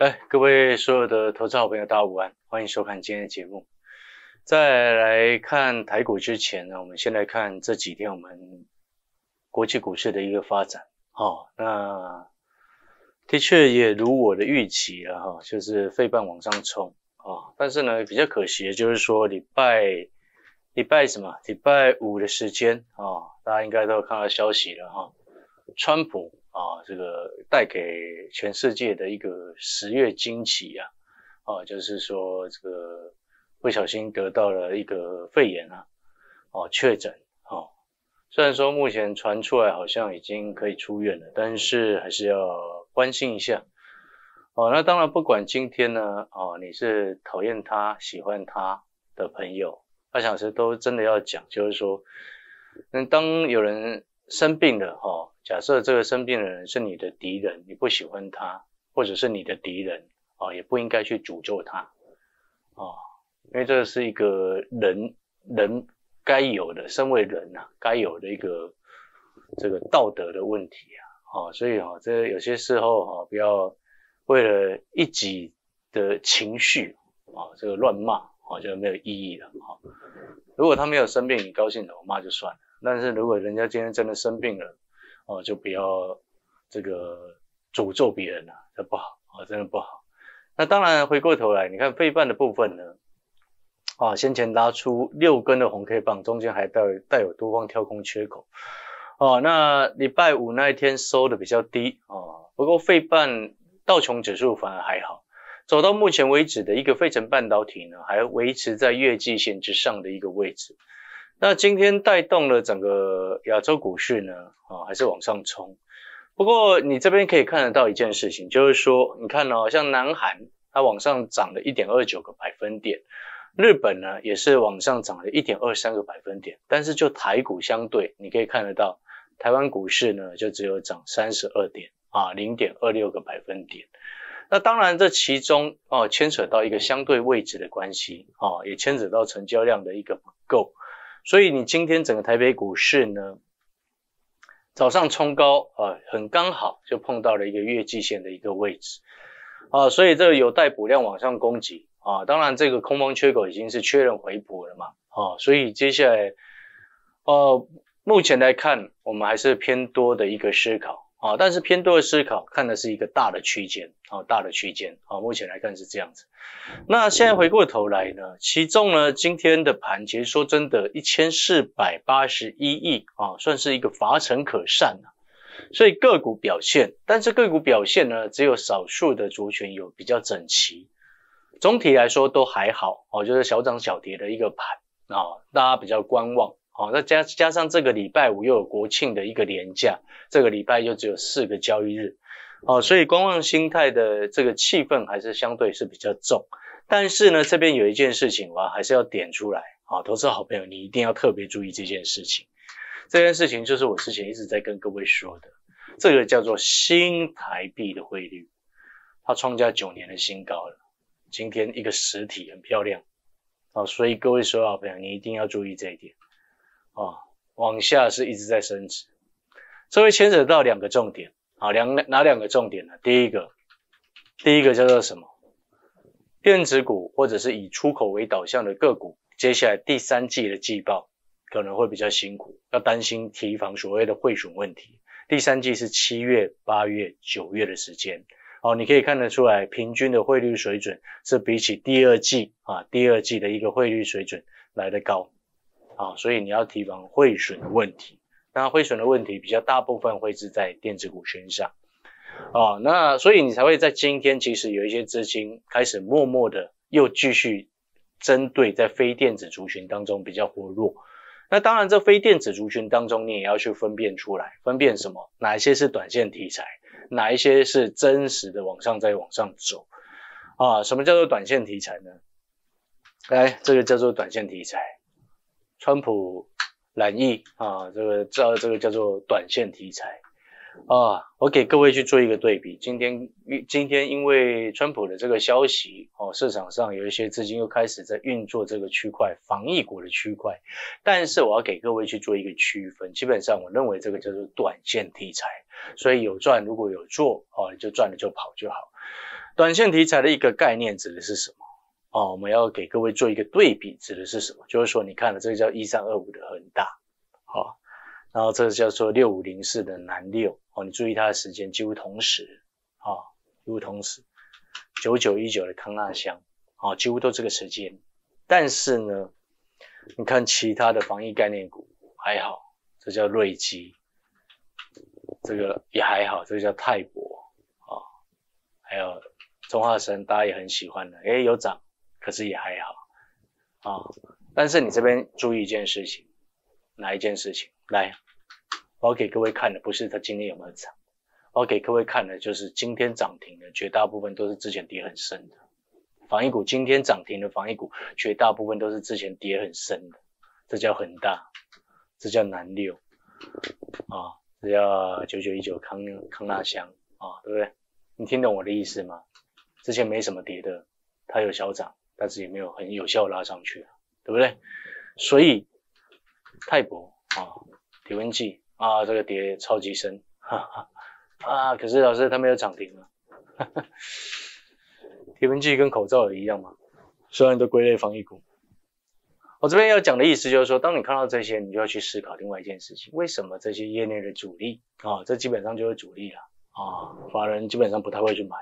哎，各位所有的投资好朋友，大家午安，欢迎收看今天的节目。在来看台股之前呢，我们先来看这几天我们国际股市的一个发展。哦，那的确也如我的预期了哈，就是费半往上冲啊。但是呢，比较可惜的就是说礼拜礼拜什么？礼拜五的时间啊，大家应该都看到消息了哈，川普。啊，这个带给全世界的一个十月惊奇呀，啊，就是说这个不小心得到了一个肺炎啊，哦，确诊，哦，虽然说目前传出来好像已经可以出院了，但是还是要关心一下，哦，那当然不管今天呢，哦，你是讨厌他、喜欢他的朋友，阿小时都真的要讲，就是说，那当有人生病了，哈。假设这个生病的人是你的敌人，你不喜欢他，或者是你的敌人啊，也不应该去诅咒他啊，因为这是一个人人该有的，身为人呐，该有的一个这个道德的问题啊，啊，所以哈，这有些时候哈，不要为了一己的情绪啊，这个乱骂啊，就没有意义了啊。如果他没有生病，你高兴的，我骂就算了。但是如果人家今天真的生病了，哦，就不要这个诅咒别人了，这不好啊，真的不好。那当然，回过头来，你看费半的部分呢，啊，先前拉出六根的红 K 棒，中间还带带有多方跳空缺口，哦，那礼拜五那一天收的比较低啊，不过费半道琼指数反而还好，走到目前为止的一个费城半导体呢，还维持在月季线之上的一个位置。那今天带动了整个亚洲股市呢，啊，还是往上冲。不过你这边可以看得到一件事情，就是说，你看哦，像南韩它往上涨了一点二九个百分点，日本呢也是往上涨了一点二三个百分点。但是就台股相对，你可以看得到，台湾股市呢就只有涨三十二点啊，零点二六个百分点。那当然这其中哦牵扯到一个相对位置的关系啊，也牵扯到成交量的一个不够。所以你今天整个台北股市呢，早上冲高啊，很刚好就碰到了一个月季线的一个位置啊，所以这个有待补量往上攻击啊。当然这个空方缺口已经是确认回补了嘛啊，所以接下来呃，目前来看，我们还是偏多的一个思考。啊，但是偏多的思考看的是一个大的区间，啊，大的区间，啊，目前来看是这样子。那现在回过头来呢，其中呢，今天的盘其实说真的，一千四百八十一亿啊，算是一个乏成可善啊。所以个股表现，但是个股表现呢，只有少数的族群有比较整齐，总体来说都还好，哦，就是小涨小跌的一个盘啊，大家比较观望。好，那加加上这个礼拜五又有国庆的一个连假，这个礼拜又只有四个交易日，哦，所以观望心态的这个气氛还是相对是比较重。但是呢，这边有一件事情我还是要点出来，啊，投资好朋友你一定要特别注意这件事情。这件事情就是我之前一直在跟各位说的，这个叫做新台币的汇率，它创下九年的新高了。今天一个实体很漂亮，啊，所以各位所有好朋友你一定要注意这一点。啊，往下是一直在升值，这会牵扯到两个重点啊，两哪两个重点呢？第一个，第一个叫做什么？电子股或者是以出口为导向的个股，接下来第三季的季报可能会比较辛苦，要担心提防所谓的汇损问题。第三季是七月、八月、九月的时间，哦，你可以看得出来，平均的汇率水准是比起第二季啊，第二季的一个汇率水准来得高。啊，所以你要提防汇损的问题。那汇损的问题比较大部分会是在电子股身上。啊，那所以你才会在今天其实有一些资金开始默默的又继续针对在非电子族群当中比较活络。那当然，这非电子族群当中你也要去分辨出来，分辨什么？哪一些是短线题材？哪一些是真实的往上再往上走？啊，什么叫做短线题材呢？来，这个叫做短线题材。川普染疫啊，这个叫这个叫做短线题材啊，我给各位去做一个对比。今天今天因为川普的这个消息哦，市场上有一些资金又开始在运作这个区块防疫股的区块，但是我要给各位去做一个区分，基本上我认为这个叫做短线题材，所以有赚如果有做哦，就赚了就跑就好。短线题材的一个概念指的是什么？哦，我们要给各位做一个对比，指的是什么？就是说，你看了这个叫一三二五的恒大，好，然后这个叫做六五零四的南六，哦，你注意它的时间几乎同时，啊，几乎同时，九九一九的康纳香，啊，几乎都这个时间。但是呢，你看其他的防疫概念股还好，这叫瑞基，这个也还好，这个叫泰博，啊，还有中化生，大家也很喜欢的，诶，有涨。可是也还好啊，但是你这边注意一件事情，哪一件事情？来，我要给各位看的不是它今天有没有涨，我要给各位看的就是今天涨停的绝大部分都是之前跌很深的防疫股。今天涨停的防疫股绝大部分都是之前跌很深的，这叫恒大，这叫南六啊，这叫九九一九康康纳香啊，对不对？你听懂我的意思吗？之前没什么跌的，它有小涨。但是也没有很有效拉上去，对不对？所以泰博啊，体温计啊，这个跌超级深，哈哈啊！可是老师他没有涨停啊，哈哈。体温计跟口罩也一样嘛，虽然都归类防疫股。我这边要讲的意思就是说，当你看到这些，你就要去思考另外一件事情：为什么这些业内的主力啊，这基本上就是主力了啊，法人基本上不太会去买。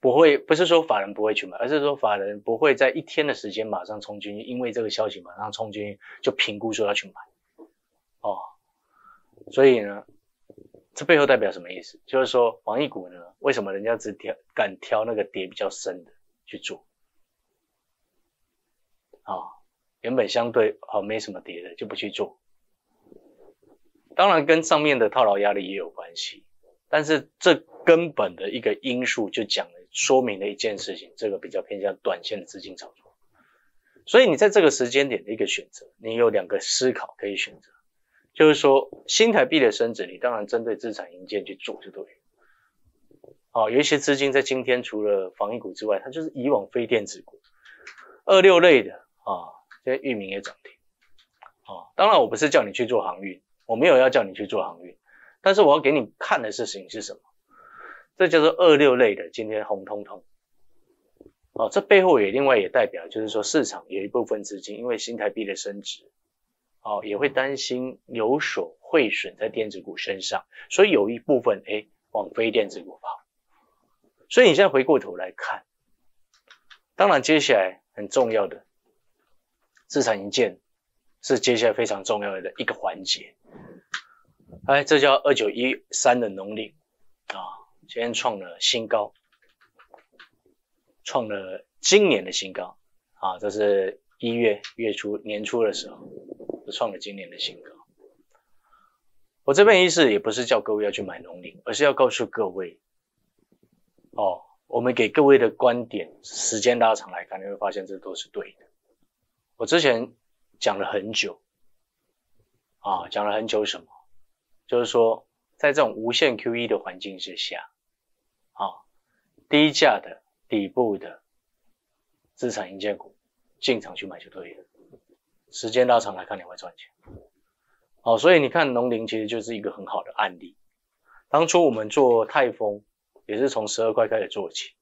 不会，不是说法人不会去买，而是说法人不会在一天的时间马上冲进去，因为这个消息马上冲进去就评估说要去买，哦，所以呢，这背后代表什么意思？就是说防疫股呢，为什么人家只挑敢挑那个跌比较深的去做？啊，原本相对好没什么跌的就不去做，当然跟上面的套牢压力也有关系，但是这根本的一个因素就讲了。说明了一件事情，这个比较偏向短线的资金炒作，所以你在这个时间点的一个选择，你有两个思考可以选择，就是说新台币的升值，你当然针对资产营建去做就对了。哦，有一些资金在今天除了防疫股之外，它就是以往非电子股，二六类的啊，这些域名也涨停。啊，当然我不是叫你去做航运，我没有要叫你去做航运，但是我要给你看的事情是什么？这叫做二六类的，今天红彤彤，哦，这背后也另外也代表，就是说市场有一部分资金因为新台币的升值，哦，也会担心有所汇损在电子股身上，所以有一部分哎往非电子股跑。所以你现在回过头来看，当然接下来很重要的资产营建是接下来非常重要的一个环节，哎，这叫二九一三的农历啊。今天创了新高，创了今年的新高啊！这是一月月初年初的时候，就创了今年的新高。我这边意思也不是叫各位要去买农林，而是要告诉各位，哦，我们给各位的观点，时间拉长来看，你会发现这都是对的。我之前讲了很久，啊，讲了很久什么？就是说，在这种无限 QE 的环境之下。啊，低价的底部的资产硬件股进场去买就对了。时间拉长来看，你会赚钱。好，所以你看农林其实就是一个很好的案例。当初我们做泰丰也是从十二块开始做起，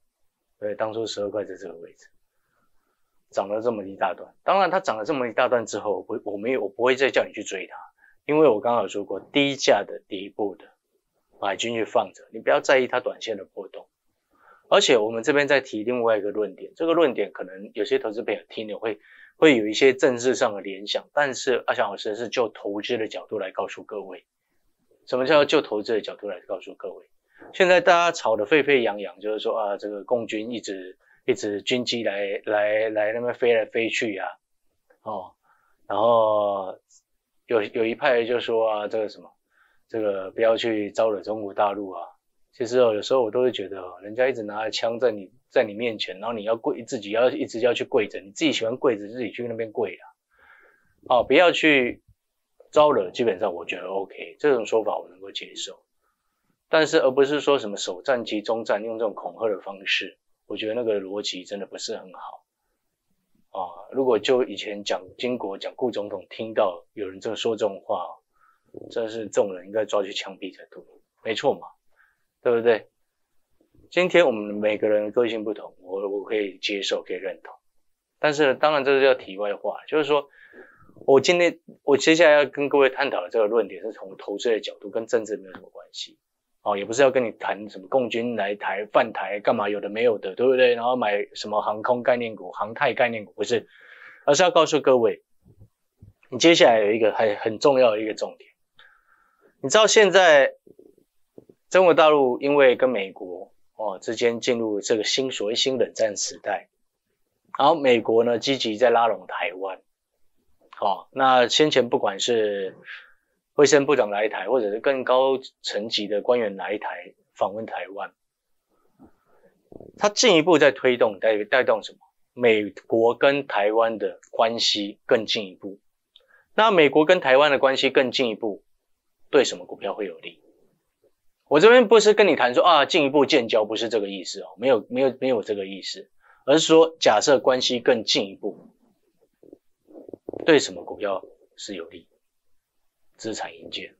对，当初十二块在这个位置，涨了这么一大段。当然它涨了这么一大段之后，我不我没有我不会再叫你去追它，因为我刚刚有说过低价的底部的。买进去放着，你不要在意它短线的波动。而且我们这边在提另外一个论点，这个论点可能有些投资朋友听了会会有一些政治上的联想，但是阿翔老师是就投资的角度来告诉各位，什么叫就投资的角度来告诉各位。现在大家吵得沸沸扬扬，就是说啊，这个共军一直一直军机来来来那边飞来飞去呀，哦，然后有有一派就说啊，这个什么。这个不要去招惹中国大陆啊！其实哦，有时候我都会觉得，人家一直拿着枪在你在你面前，然后你要跪，自己要一直要去跪着，你自己喜欢跪着，自己去那边跪啊！哦，不要去招惹，基本上我觉得 OK，这种说法我能够接受。但是而不是说什么首战集中战，用这种恐吓的方式，我觉得那个逻辑真的不是很好啊！如果就以前讲金国讲顾总统听到有人这么说这种话。这是众人应该抓去枪毙才对，没错嘛，对不对？今天我们每个人个性不同，我我可以接受，可以认同。但是当然这是叫题外话，就是说我今天我接下来要跟各位探讨的这个论点是从投资的角度，跟政治没有什么关系。哦，也不是要跟你谈什么共军来台、犯台干嘛，有的没有的，对不对？然后买什么航空概念股、航太概念股，不是，而是要告诉各位，你接下来有一个很很重要的一个重点，你知道现在中国大陆因为跟美国哦之间进入这个新所谓新冷战时代，然后美国呢积极在拉拢台湾，好，那先前不管是卫生部长来台，或者是更高层级的官员来台访问台湾，他进一步在推动带带动什么？美国跟台湾的关系更进一步。那美国跟台湾的关系更进一步，对什么股票会有利？我这边不是跟你谈说啊，进一步建交不是这个意思哦，没有没有没有这个意思，而是说假设关系更进一步，对什么股票是有利？资产营建，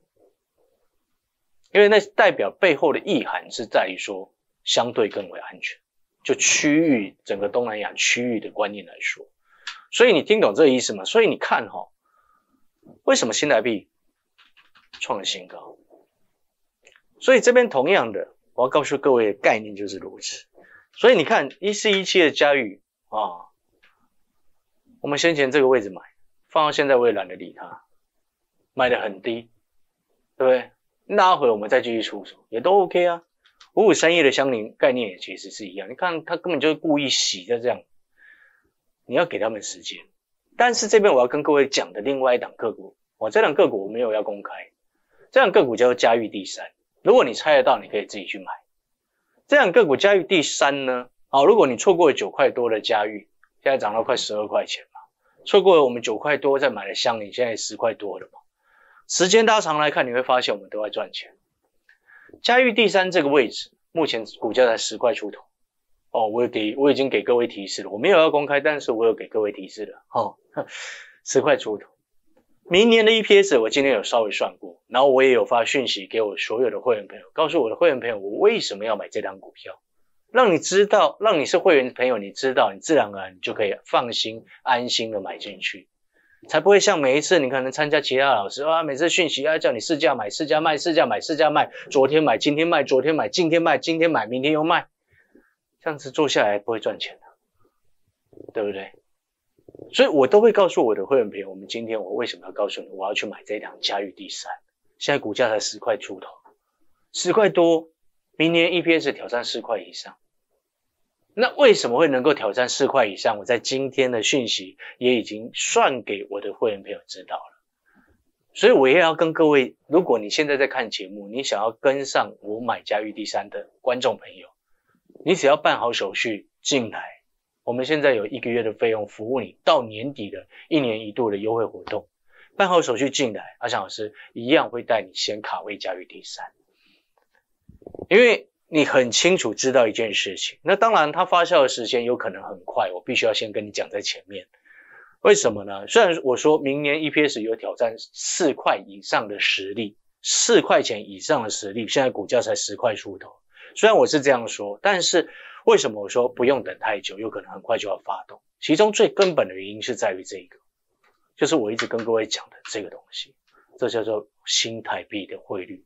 因为那代表背后的意涵是在于说相对更为安全，就区域整个东南亚区域的观念来说，所以你听懂这个意思吗？所以你看哈，为什么新台币创新高？所以这边同样的，我要告诉各位的概念就是如此。所以你看一四一七的嘉裕啊，我们先前这个位置买，放到现在我也懒得理它。卖的很低，对不对？拉回我们再继续出手也都 OK 啊。五五三一的相邻概念也其实是一样，你看他根本就是故意洗的这样，你要给他们时间。但是这边我要跟各位讲的另外一档个股，我这档个股我没有要公开，这样个股叫做嘉裕第三。如果你猜得到，你可以自己去买。这样个股嘉裕第三呢，好，如果你错过了九块多的嘉裕，现在涨到快十二块钱嘛，错过了我们九块多再买的香邻，现在十块多了嘛。时间拉长来看，你会发现我们都在赚钱。嘉裕第三这个位置，目前股价才十块出头。哦，我给我已经给各位提示了，我没有要公开，但是我有给各位提示了。哦，十块出头。明年的 EPS 我今天有稍微算过，然后我也有发讯息给我所有的会员朋友，告诉我的会员朋友，我为什么要买这张股票，让你知道，让你是会员朋友，你知道，你自然而然就可以放心安心的买进去。才不会像每一次你可能参加其他老师啊，每次讯息啊叫你试价买、试价卖、试价买、试价卖，昨天买、今天卖、昨天买、今天卖、今天买、明天又卖，这样子做下来不会赚钱的，对不对？所以我都会告诉我的会员朋友，我们今天我为什么要告诉你，我要去买这一档嘉裕第三，现在股价才十块出头，十块多，明年 EPS 挑战四块以上。那为什么会能够挑战四块以上？我在今天的讯息也已经算给我的会员朋友知道了，所以我也要跟各位，如果你现在在看节目，你想要跟上我买嘉裕第三的观众朋友，你只要办好手续进来，我们现在有一个月的费用服务你到年底的一年一度的优惠活动，办好手续进来，阿翔老师一样会带你先卡位嘉裕第三，因为。你很清楚知道一件事情，那当然它发酵的时间有可能很快，我必须要先跟你讲在前面。为什么呢？虽然我说明年 EPS 有挑战四块以上的实力，四块钱以上的实力，现在股价才十块出头。虽然我是这样说，但是为什么我说不用等太久，有可能很快就要发动？其中最根本的原因是在于这个，就是我一直跟各位讲的这个东西，这叫做新台币的汇率。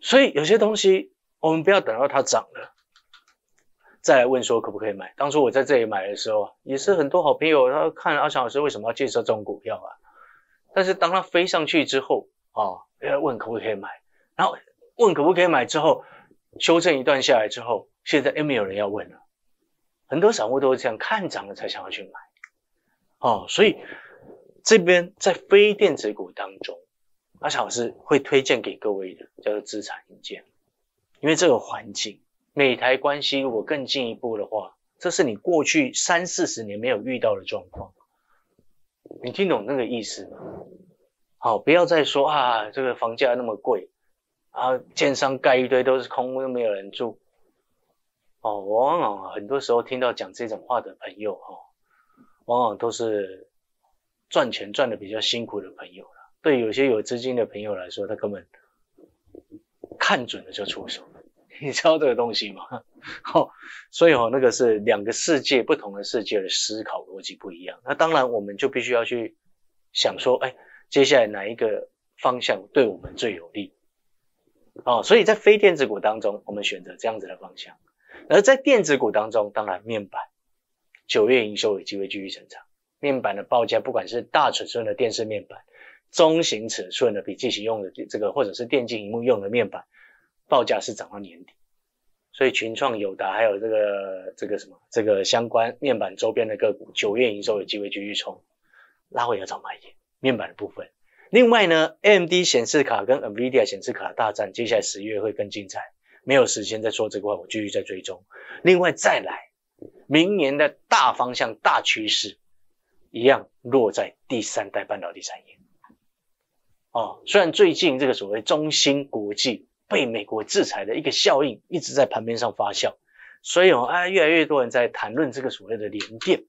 所以有些东西，我们不要等到它涨了，再来问说可不可以买。当初我在这里买的时候，也是很多好朋友他看阿强老师为什么要介绍这种股票啊？但是当它飞上去之后啊，要问可不可以买，然后问可不可以买之后，修正一段下来之后，现在又没有人要问了。很多散户都是这样看涨了才想要去买，哦，所以这边在非电子股当中。阿强老师会推荐给各位的叫做资产硬件，因为这个环境美台关系如果更进一步的话，这是你过去三四十年没有遇到的状况。你听懂那个意思吗？好，不要再说啊，这个房价那么贵啊，建商盖一堆都是空，又没有人住。哦，往往很多时候听到讲这种话的朋友，哈，往往都是赚钱赚的比较辛苦的朋友。对有些有资金的朋友来说，他根本看准了就出手，你知道这个东西吗？哦，所以哦，那个是两个世界不同的世界的思考逻辑不一样。那当然，我们就必须要去想说，哎，接下来哪一个方向对我们最有利？哦，所以在非电子股当中，我们选择这样子的方向。而在电子股当中，当然面板九月营收有机会继续成长。面板的报价，不管是大尺寸的电视面板，中型尺寸的笔记型用的这个，或者是电竞荧幕用的面板。报价是涨到年底，所以群创、友达还有这个这个什么这个相关面板周边的个股，九月营收有机会继续冲，拉回要找买点。面板的部分，另外呢，AMD 显示卡跟 NVIDIA 显示卡大战，接下来十月会更精彩。没有时间再说这块，我继续在追踪。另外再来，明年的大方向、大趋势一样落在第三代半导体产业。哦，虽然最近这个所谓中芯国际。被美国制裁的一个效应一直在盘面上发酵，所以哦，啊，越来越多人在谈论这个所谓的联电。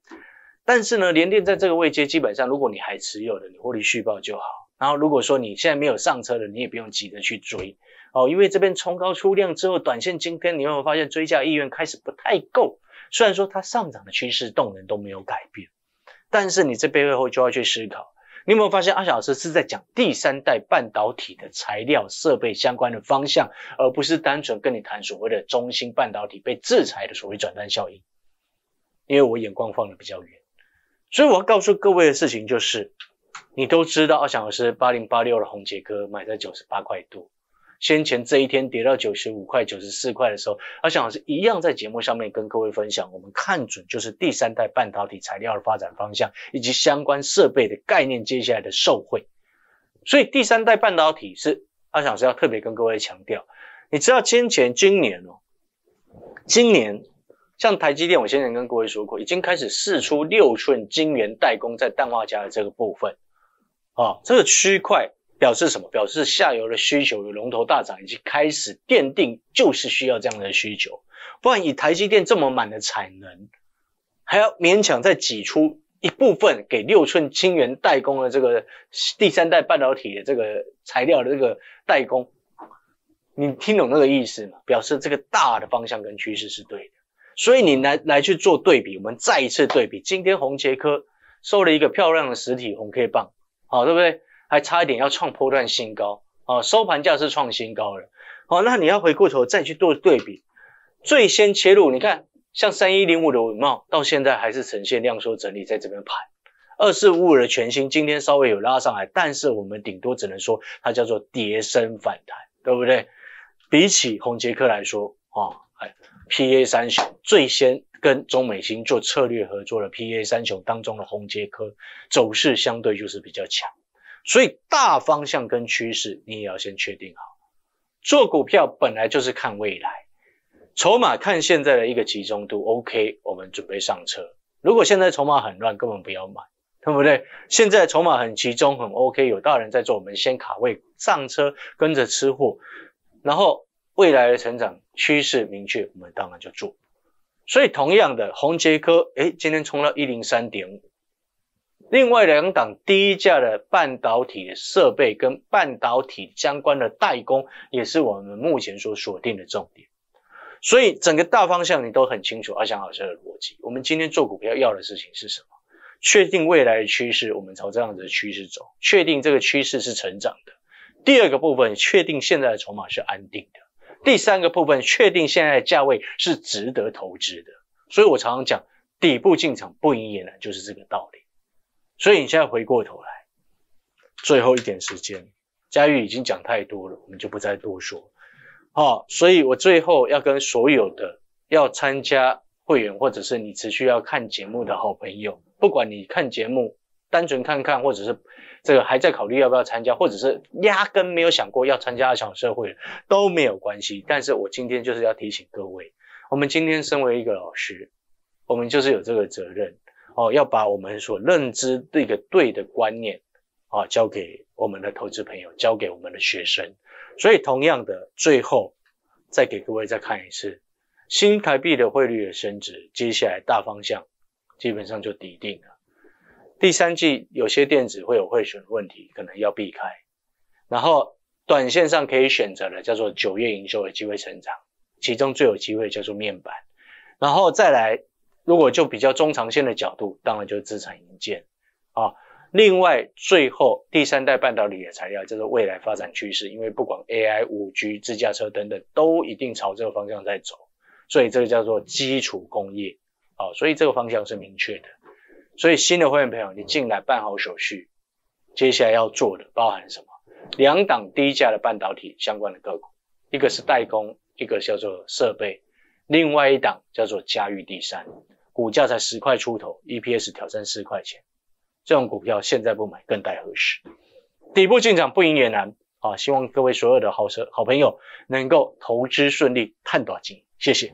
但是呢，联电在这个位阶，基本上如果你还持有的，你获利续报就好。然后如果说你现在没有上车的，你也不用急着去追哦，因为这边冲高出量之后，短线今天你有没有发现追加意愿开始不太够？虽然说它上涨的趋势动能都没有改变，但是你这背后就要去思考。你有没有发现阿小老师是在讲第三代半导体的材料设备相关的方向，而不是单纯跟你谈所谓的中芯半导体被制裁的所谓转单效应？因为我眼光放的比较远，所以我要告诉各位的事情就是，你都知道阿小老师八零八六的红杰科买在九十八块多。先前这一天跌到九十五块、九十四块的时候，阿翔老师一样在节目上面跟各位分享，我们看准就是第三代半导体材料的发展方向，以及相关设备的概念，接下来的受惠。所以第三代半导体是阿翔老师要特别跟各位强调，你知道先前今年哦，今年像台积电，我先前跟各位说过，已经开始试出六寸晶圆代工在氮化镓的这个部分，啊，这个区块。表示什么？表示下游的需求有龙头大涨，已经开始奠定就是需要这样的需求。不然以台积电这么满的产能，还要勉强再挤出一部分给六寸晶圆代工的这个第三代半导体的这个材料的这个代工，你听懂那个意思吗？表示这个大的方向跟趋势是对的。所以你来来去做对比，我们再一次对比，今天红杰科收了一个漂亮的实体红 K 棒，好，对不对？还差一点要创波段新高哦，收盘价是创新高了。好，那你要回过头再去做对比，最先切入，你看像三一零五的文茂，到现在还是呈现量缩整理，在这边盘。二四五五的全新今天稍微有拉上来，但是我们顶多只能说它叫做跌升反弹，对不对？比起红杰克来说，哦，哎，P A 三雄最先跟中美星做策略合作的 P A 三雄当中的红杰科走势相对就是比较强。所以大方向跟趋势你也要先确定好。做股票本来就是看未来，筹码看现在的一个集中度，OK，我们准备上车。如果现在筹码很乱，根本不要买，对不对？现在筹码很集中，很 OK，有大人在做，我们先卡位上车，跟着吃货。然后未来的成长趋势明确，我们当然就做。所以同样的，红杰科，诶，今天冲到一零三点五。另外两档低价的半导体设备跟半导体相关的代工，也是我们目前所锁定的重点。所以整个大方向你都很清楚，阿翔老师的逻辑。我们今天做股票要的事情是什么？确定未来的趋势，我们朝这样子的趋势走，确定这个趋势是成长的。第二个部分，确定现在的筹码是安定的。第三个部分，确定现在的价位是值得投资的。所以我常常讲，底部进场不赢也难，就是这个道理。所以你现在回过头来，最后一点时间，佳玉已经讲太多了，我们就不再多说。好，所以我最后要跟所有的要参加会员或者是你持续要看节目的好朋友，不管你看节目单纯看看，或者是这个还在考虑要不要参加，或者是压根没有想过要参加小社会都没有关系。但是我今天就是要提醒各位，我们今天身为一个老师，我们就是有这个责任。哦，要把我们所认知这个对的观念啊，交给我们的投资朋友，交给我们的学生。所以，同样的，最后再给各位再看一次，新台币的汇率的升值，接下来大方向基本上就底定了。第三季有些电子会有汇损问题，可能要避开。然后，短线上可以选择的叫做九月营收的机会成长。其中最有机会叫做面板，然后再来，如果就比较中长线的角度，当然就是资产营建啊。另外，最后第三代半导体的材料叫做未来发展趋势，因为不管 AI、五 G、自驾车等等，都一定朝这个方向在走，所以这个叫做基础工业啊，所以这个方向是明确的。所以新的会员朋友，你进来办好手续，接下来要做的包含什么？两档低价的半导体相关的个股，一个是代工，一个叫做设备，另外一档叫做嘉裕第三，股价才十块出头，EPS 挑战四块钱，这种股票现在不买更待何时？底部进场不赢也难啊！希望各位所有的好车好朋友能够投资顺利，探短金，谢谢。